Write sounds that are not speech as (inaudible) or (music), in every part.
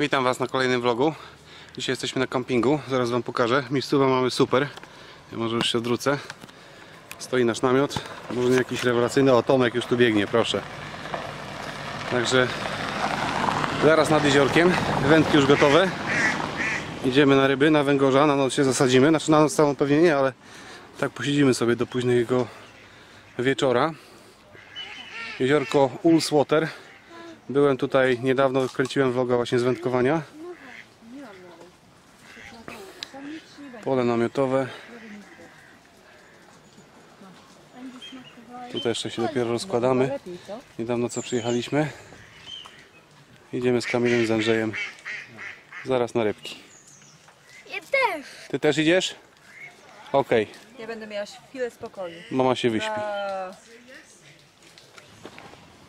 Witam Was na kolejnym vlogu. Dzisiaj jesteśmy na kampingu, zaraz Wam pokażę. Miejscówę mamy super. Ja może już się odwrócę. Stoi nasz namiot. Może nie jakiś rewelacyjny. O, Tomek już tu biegnie, proszę. Także zaraz nad jeziorkiem. Wędki już gotowe. Idziemy na ryby, na węgorza. Na noc się zasadzimy. Znaczy na noc całą pewnie nie, ale tak posiedzimy sobie do późnego wieczora. Jeziorko Ulswater. Byłem tutaj niedawno, kręciłem vloga właśnie z wędkowania. Pole namiotowe. Tutaj jeszcze się dopiero rozkładamy. Niedawno co przyjechaliśmy. Idziemy z Kamilem i z Andrzejem. Zaraz na rybki. Ja też. Ty też idziesz? Okej, Ja będę miała chwilę spokoju. mama się wyśpi.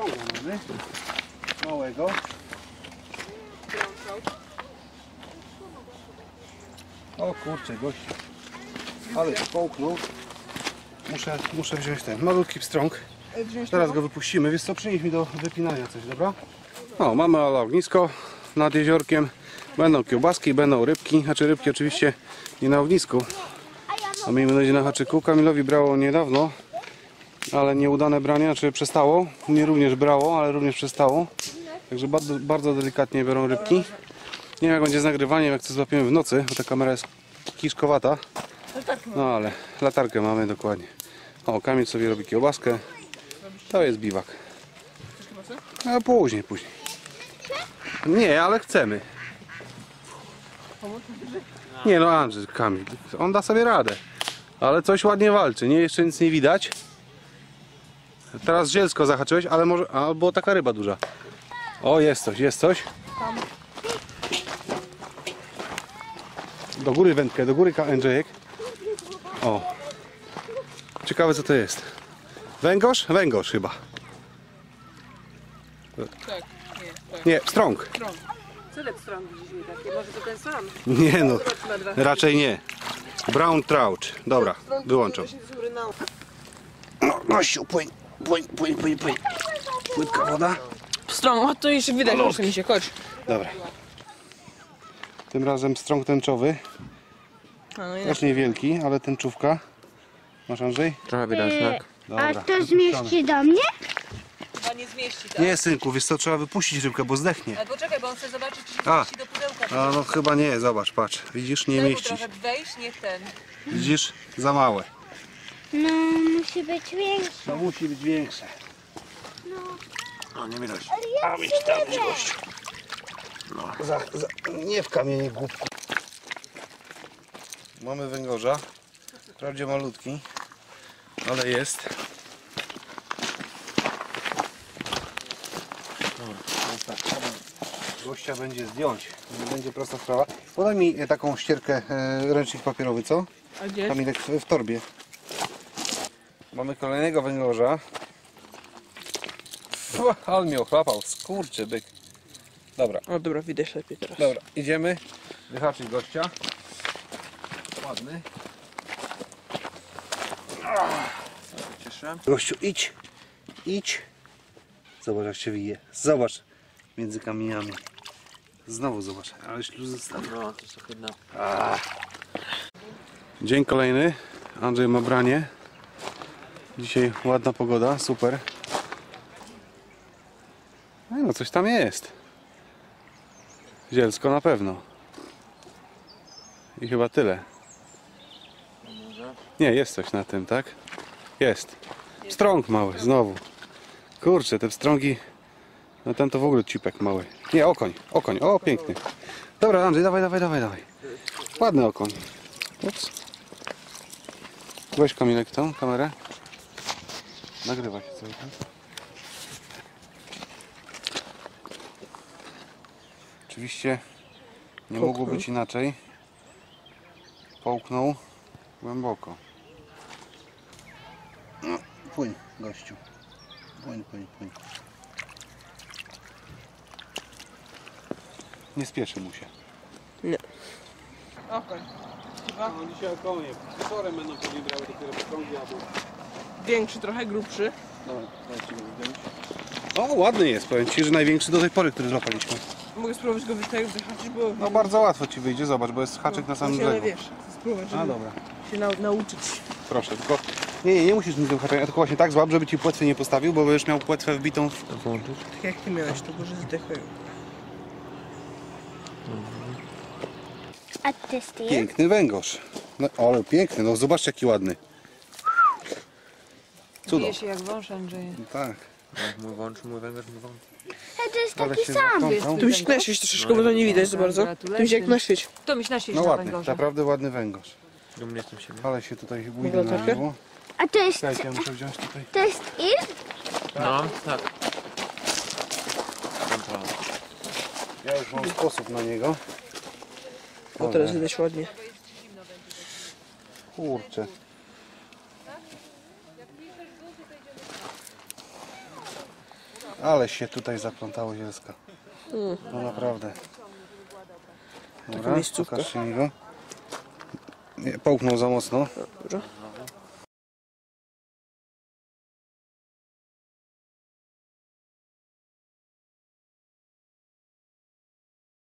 mamy. Małego. O kurczę, gość. Ale połknął. Muszę, muszę wziąć ten malutki pstrąg. E, Teraz go wypuścimy. Wiesz co, przynieś mi do wypinania coś, dobra? O, mamy ale ognisko nad jeziorkiem. Będą kiełbaski, będą rybki. Znaczy rybki oczywiście nie na ognisku. A miejmy nadzieję na haczyku. Kamilowi brało niedawno, ale nieudane branie, znaczy przestało. Mnie również brało, ale również przestało. Także bardzo, bardzo delikatnie biorą rybki. Nie wiem jak będzie z nagrywaniem, jak to złapiemy w nocy, bo ta kamera jest kiszkowata. No ale latarkę mamy dokładnie. O, Kamil sobie robi kiełbaskę. To jest biwak. A później, później. Nie, ale chcemy. Nie no Andrzej, Kamil, on da sobie radę. Ale coś ładnie walczy, nie? Jeszcze nic nie widać. Teraz zielsko zahaczyłeś, ale może... A, była taka ryba duża. O, jest coś, jest coś. Do góry wędkę, do góry Andrzejek. O. Ciekawe co to jest. Węgorz? Węgorz chyba. Tak, nie, tak. Nie, strąg. Tyle stron widzisz mi takie, może to ten sam. Nie no, raczej nie. Brown trout. Dobra, wyłączam. No, nościu, płyń, płyń, płyń, płyń, płyń. Płytka woda. Stron, o to jeszcze widać, proszę mi się, chodź. Dobra. Tym razem strąg tęczowy. No i Też niewielki, ale tęczówka. Masz Andrzej? Trochę widać, tak? Dobra. A to zmieści do mnie? chyba nie zmieści, tak? Nie synku, wiesz co, trzeba wypuścić rybkę, bo zdechnie. Ale poczekaj, bo on chce zobaczyć, czy się A. zmieści do pudełka. A no chyba nie, zobacz, patrz. Widzisz, nie Daj mu mieści się. trochę wejść, niech ten. Widzisz, za małe. No, musi być większy. To musi być większe. No nie widać. A mieć tam gdzieś gościu. No, za, za, nie w kamienie głupku. Mamy węgorza. Wprawdzie malutki, ale jest. Dobra, tak. Gościa będzie zdjąć. Nie będzie prosta sprawa. Podaj mi taką ścierkę, e, ręcznik papierowy, co? A gdzie? Kamilek w, w torbie. Mamy kolejnego węgorza. Fu, (laughs) Ale mnie ochlapał, skurczy byk. Dobra, O dobra, widać lepiej teraz. dobra, idziemy wyhaczyć gościa. Ładny. Cieszę. Gościu, idź, idź. Zobacz jak się wije. Zobacz między kamieniami. Znowu zobacz, ale śluz zostawił. No, to jest ohydne. Dzień kolejny. Andrzej ma branie. Dzisiaj ładna pogoda, super. No, coś tam jest. Zielsko na pewno. I chyba tyle. Nie, jest coś na tym, tak? Jest. Strąg mały, znowu. Kurczę, te pstrągi. No ten to w ogóle cipek mały. Nie, okoń, okoń, o piękny. Dobra, Andrzej, dawaj, dawaj, dawaj, dawaj. Ładny okoń. Ups. Weź Kamilek tą kamerę. Nagrywa się cały czas. Oczywiście nie mogło Połknął. być inaczej. Połknął głęboko. No, płyń, gościu. Płyń, płyń, płyń. Nie spieszy mu się. Okej. Chyba No, wieczorem będą pewnie brały dopiero pociągi albo... większy, trochę grubszy. Dobra, dajcie go zdjąć. O, ładny jest, powiem Ci, że największy do tej pory, który złapaliśmy. Mogę spróbować go tutaj wyhaczyć, bo... No bardzo łatwo Ci wyjdzie, zobacz, bo jest haczyk na samym Właśnie, ale brzegu. wiesz, chcę spróbować, A dobra, się nau nauczyć. proszę, tylko... Nie, nie, nie musisz mi tym haczenia, tylko właśnie tak złap, żeby Ci płetwy nie postawił, bo będziesz miał płetwę wbitą w... Włączyć? Tak jak ty miałeś, tylko że zdechłem. A ty Steve? Piękny węgorz. No, ale piękny, no zobaczcie jaki ładny. Cudo. Bije się jak wąż Andrzeja. No tak. Mój włącz, mój węgorz, mój wąż. A to jest Ale taki się sam. Tu mi się naświeć troszeczkę, bo to nie widać za bardzo. Tu mi się jak naświeć. To mi się naświeć No na ładny, naprawdę ładny węgorz. Do mnie jestem siebie. Ale się tutaj bójdę latarkę? nażyło. A to jest, Czekajcie, ja muszę wziąć tutaj. to jest il? No, tak. Ja już mam sposób na niego. O, teraz widać ładnie. Kurczę. Ale się tutaj zaplątało zielska. No naprawdę. Dobra, miejscówka. pokażcie mi go. Nie, połknął za mocno. Dobra.